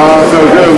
Ah, seu Deus.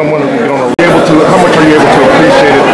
someone on a, able to, how much are you able to appreciate it?